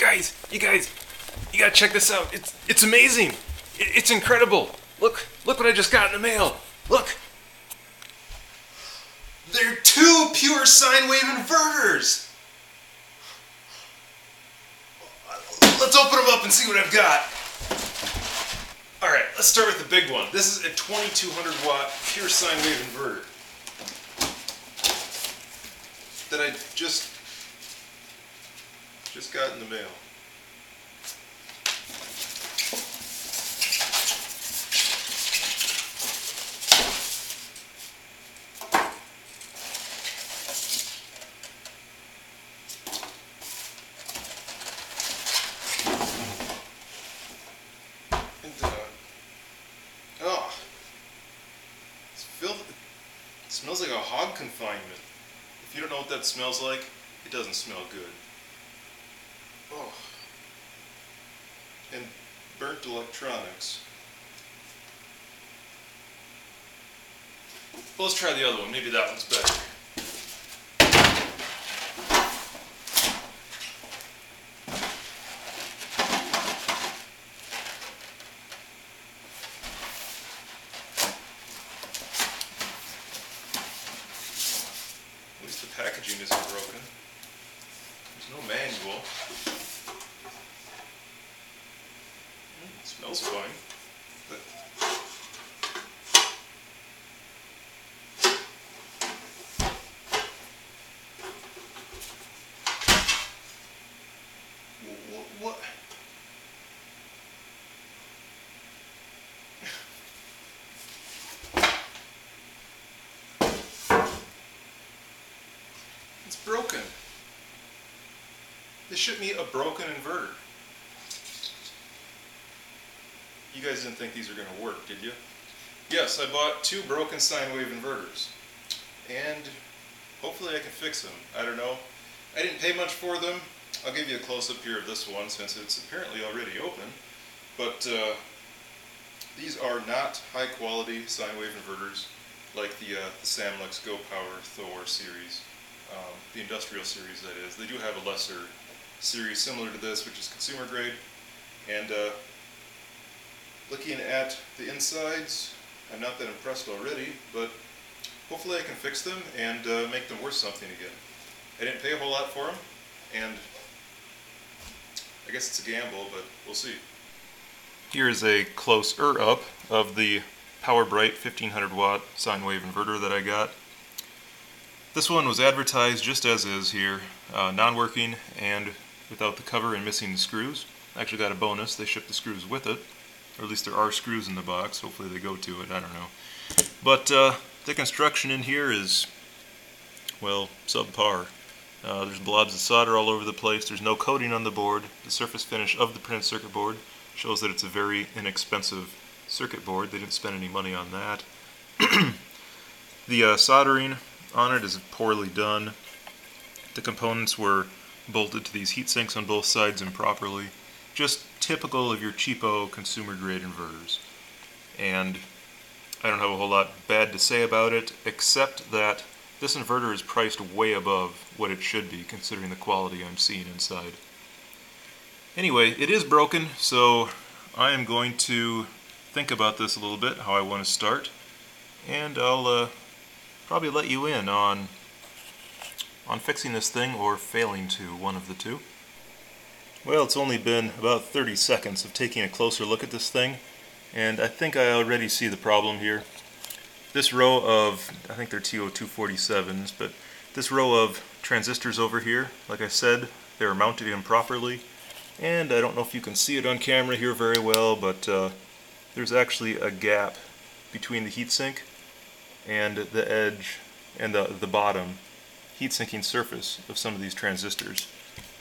guys, you guys, you gotta check this out. It's it's amazing. It, it's incredible. Look, look what I just got in the mail. Look. They're two pure sine wave inverters. Let's open them up and see what I've got. All right, let's start with the big one. This is a 2200 watt pure sine wave inverter that I just just got in the mail. Oh, ah. it's filled. It smells like a hog confinement. If you don't know what that smells like, it doesn't smell good. Oh. And burnt electronics. Well, let's try the other one. Maybe that one's better. At least the packaging isn't broken. There's no manual. Mm, it smells fine. But what? what? It's broken. They shipped me a broken inverter. You guys didn't think these were going to work, did you? Yes, I bought two broken sine wave inverters. And hopefully I can fix them. I don't know. I didn't pay much for them. I'll give you a close-up here of this one since it's apparently already open. But uh, these are not high-quality sine wave inverters like the, uh, the Samlex Go Power Thor series um, the industrial series that is. They do have a lesser series similar to this, which is consumer grade. And uh, looking at the insides, I'm not that impressed already, but hopefully I can fix them and uh, make them worth something again. I didn't pay a whole lot for them, and I guess it's a gamble, but we'll see. Here is a closer up of the PowerBright 1500 watt sine wave inverter that I got. This one was advertised just as is here, uh, non-working and without the cover and missing the screws. Actually got a bonus, they shipped the screws with it, or at least there are screws in the box, hopefully they go to it, I don't know. But uh, the construction in here is, well, subpar. Uh, there's blobs of solder all over the place, there's no coating on the board, the surface finish of the printed circuit board shows that it's a very inexpensive circuit board, they didn't spend any money on that. the uh, soldering on it is poorly done. The components were bolted to these heat sinks on both sides improperly. Just typical of your cheapo consumer grade inverters. And I don't have a whole lot bad to say about it, except that this inverter is priced way above what it should be, considering the quality I'm seeing inside. Anyway, it is broken, so I am going to think about this a little bit, how I want to start, and I'll uh, probably let you in on on fixing this thing or failing to, one of the two. Well, it's only been about 30 seconds of taking a closer look at this thing, and I think I already see the problem here. This row of, I think they're TO247s, but this row of transistors over here, like I said, they were mounted improperly, and I don't know if you can see it on camera here very well, but uh, there's actually a gap between the heatsink and the edge and the, the bottom heat sinking surface of some of these transistors.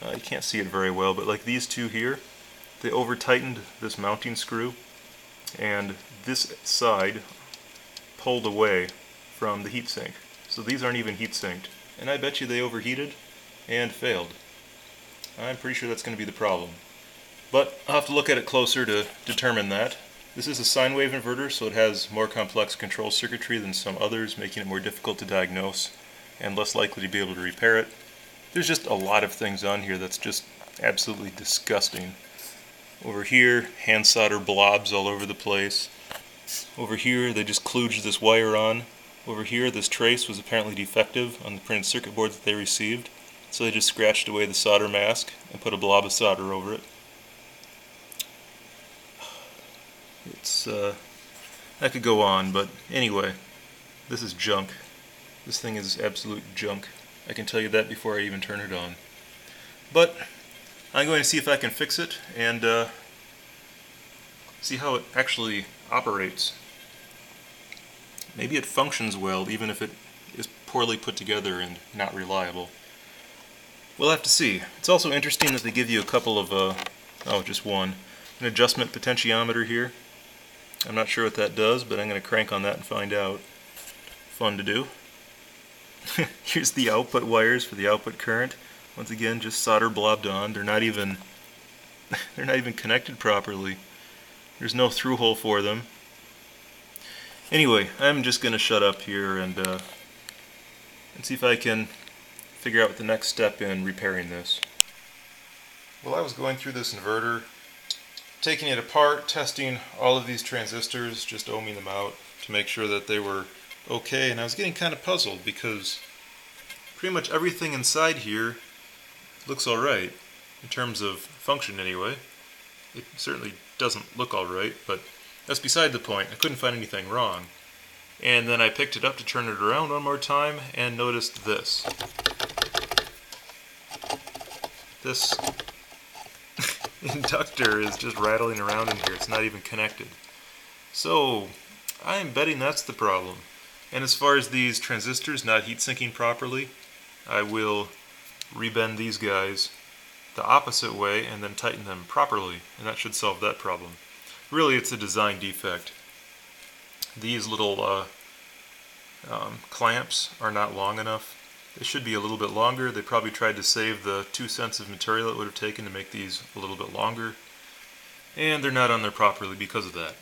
Uh, you can't see it very well, but like these two here, they over tightened this mounting screw and this side pulled away from the heatsink. So these aren't even heat sinked. And I bet you they overheated and failed. I'm pretty sure that's going to be the problem. But I'll have to look at it closer to determine that. This is a sine wave inverter, so it has more complex control circuitry than some others, making it more difficult to diagnose and less likely to be able to repair it. There's just a lot of things on here that's just absolutely disgusting. Over here, hand solder blobs all over the place. Over here, they just kludged this wire on. Over here, this trace was apparently defective on the printed circuit board that they received, so they just scratched away the solder mask and put a blob of solder over it. It's, uh, I could go on, but anyway, this is junk. This thing is absolute junk. I can tell you that before I even turn it on. But I'm going to see if I can fix it and uh, see how it actually operates. Maybe it functions well even if it is poorly put together and not reliable. We'll have to see. It's also interesting that they give you a couple of, uh, oh, just one, an adjustment potentiometer here. I'm not sure what that does, but I'm going to crank on that and find out. Fun to do. Here's the output wires for the output current. Once again, just solder blobbed on. They're not even they're not even connected properly. There's no through hole for them. Anyway, I'm just going to shut up here and, uh, and see if I can figure out the next step in repairing this. Well, I was going through this inverter, taking it apart, testing all of these transistors, just ohming them out to make sure that they were okay, and I was getting kind of puzzled because pretty much everything inside here looks alright, in terms of function anyway. It certainly doesn't look alright, but that's beside the point. I couldn't find anything wrong. And then I picked it up to turn it around one more time and noticed this. This inductor is just rattling around in here. It's not even connected. So, I'm betting that's the problem. And as far as these transistors not heat sinking properly, I will rebend these guys the opposite way and then tighten them properly, and that should solve that problem. Really, it's a design defect. These little uh, um, clamps are not long enough. They should be a little bit longer. They probably tried to save the two cents of material it would have taken to make these a little bit longer. And they're not on there properly because of that.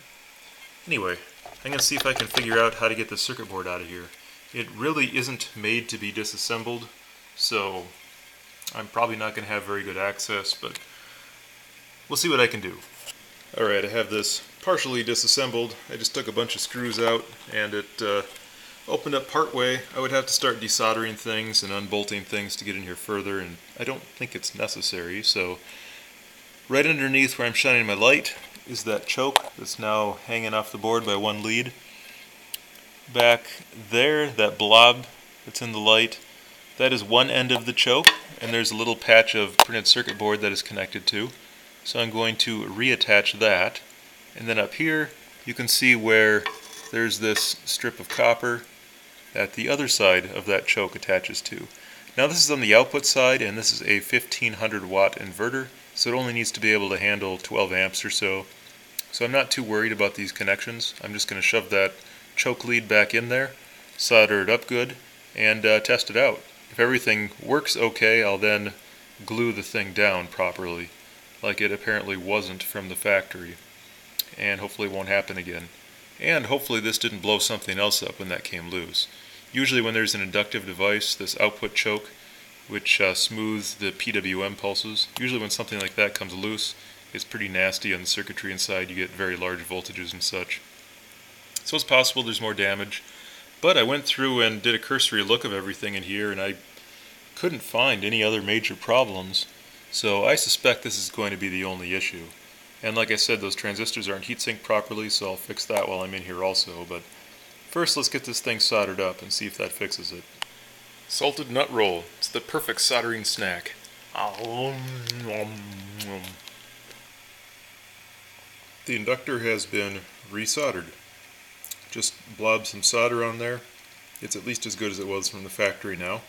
Anyway, I'm going to see if I can figure out how to get the circuit board out of here. It really isn't made to be disassembled, so I'm probably not going to have very good access, but we'll see what I can do. Alright, I have this partially disassembled. I just took a bunch of screws out and it uh, opened up part way. I would have to start desoldering things and unbolting things to get in here further, and I don't think it's necessary, so right underneath where I'm shining my light is that choke that's now hanging off the board by one lead. Back there, that blob that's in the light, that is one end of the choke, and there's a little patch of printed circuit board that is connected to. So I'm going to reattach that. And then up here, you can see where there's this strip of copper that the other side of that choke attaches to. Now this is on the output side, and this is a 1500 watt inverter, so it only needs to be able to handle 12 amps or so. So I'm not too worried about these connections. I'm just going to shove that choke lead back in there, solder it up good, and uh, test it out. If everything works okay, I'll then glue the thing down properly, like it apparently wasn't from the factory, and hopefully it won't happen again. And hopefully this didn't blow something else up when that came loose. Usually when there's an inductive device, this output choke, which uh, smooths the PWM pulses, usually when something like that comes loose, it's pretty nasty on the circuitry inside. You get very large voltages and such. So it's possible there's more damage. But I went through and did a cursory look of everything in here, and I couldn't find any other major problems. So I suspect this is going to be the only issue. And like I said, those transistors aren't heat-sinked properly, so I'll fix that while I'm in here also. But first, let's get this thing soldered up and see if that fixes it. Salted nut roll. It's the perfect soldering snack. The inductor has been resoldered. Just blob some solder on there. It's at least as good as it was from the factory now.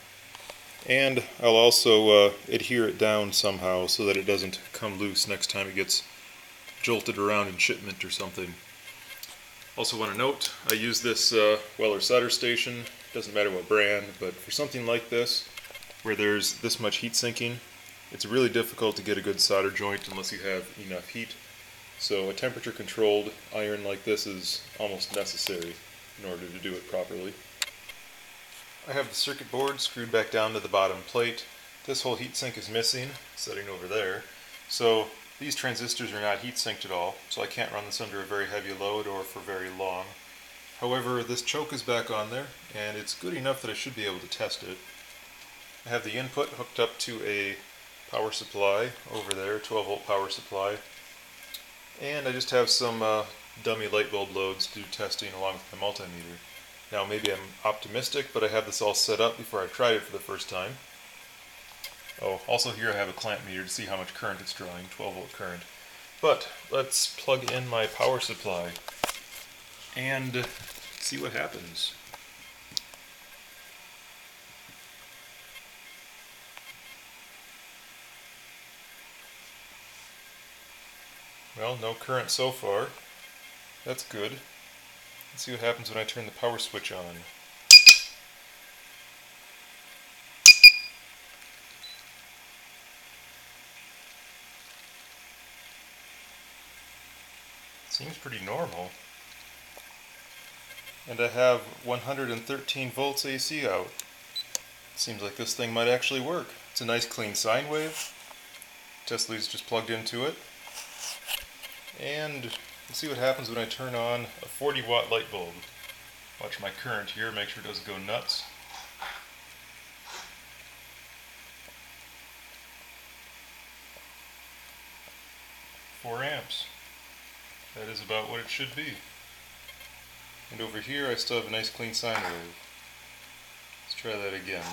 And I'll also uh, adhere it down somehow so that it doesn't come loose next time it gets jolted around in shipment or something. Also want to note, I use this uh, Weller solder station, doesn't matter what brand, but for something like this, where there's this much heat sinking, it's really difficult to get a good solder joint unless you have enough heat. So a temperature controlled iron like this is almost necessary in order to do it properly. I have the circuit board screwed back down to the bottom plate. this whole heatsink is missing, sitting over there. So these transistors are not heat sinked at all, so I can't run this under a very heavy load or for very long. However, this choke is back on there, and it's good enough that I should be able to test it. I have the input hooked up to a power supply over there, 12 volt power supply. And I just have some uh, dummy light bulb loads to do testing along with my multimeter. Now maybe I'm optimistic, but I have this all set up before I tried it for the first time. Oh, also here I have a clamp meter to see how much current it's drawing, 12 volt current. But let's plug in my power supply and see what happens. Well, no current so far. That's good. Let's see what happens when I turn the power switch on. Seems pretty normal. And I have 113 volts AC out. Seems like this thing might actually work. It's a nice clean sine wave. Tesla's just plugged into it. And let's see what happens when I turn on a 40 watt light bulb. Watch my current here, make sure it doesn't go nuts. Four amps. That is about what it should be. And over here I still have a nice clean sine wave. Let's try that again.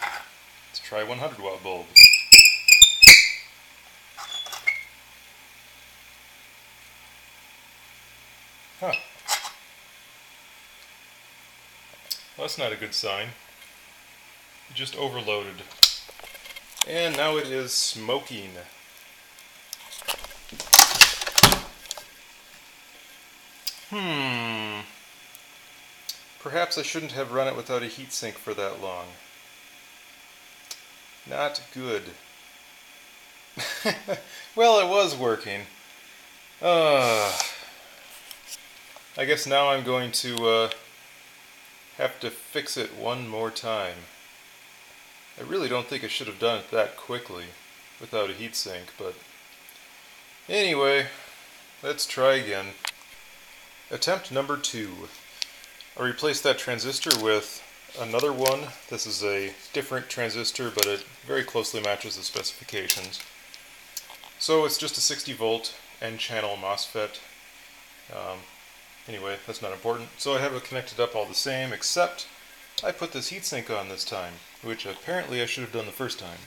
Let's try 100 watt bulb. Huh. Well, that's not a good sign. It just overloaded. And now it is smoking. Hmm. Perhaps I shouldn't have run it without a heatsink for that long. Not good. well, it was working. Uh, I guess now I'm going to uh, have to fix it one more time. I really don't think I should have done it that quickly without a heatsink, but anyway, let's try again. Attempt number two. I replaced that transistor with another one. This is a different transistor, but it very closely matches the specifications. So it's just a 60 volt N-channel MOSFET. Um, anyway, that's not important. So I have it connected up all the same, except I put this heatsink on this time, which apparently I should have done the first time.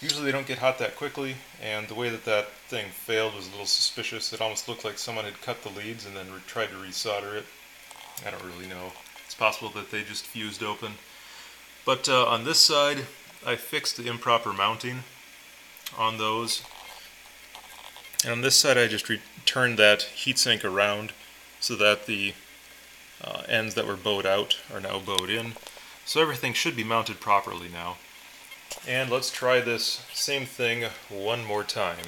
Usually they don't get hot that quickly, and the way that that thing failed was a little suspicious. It almost looked like someone had cut the leads and then tried to resolder it. I don't really know. It's possible that they just fused open. But uh, on this side, I fixed the improper mounting on those. And on this side, I just turned that heatsink around so that the uh, ends that were bowed out are now bowed in. So everything should be mounted properly now. And let's try this same thing one more time.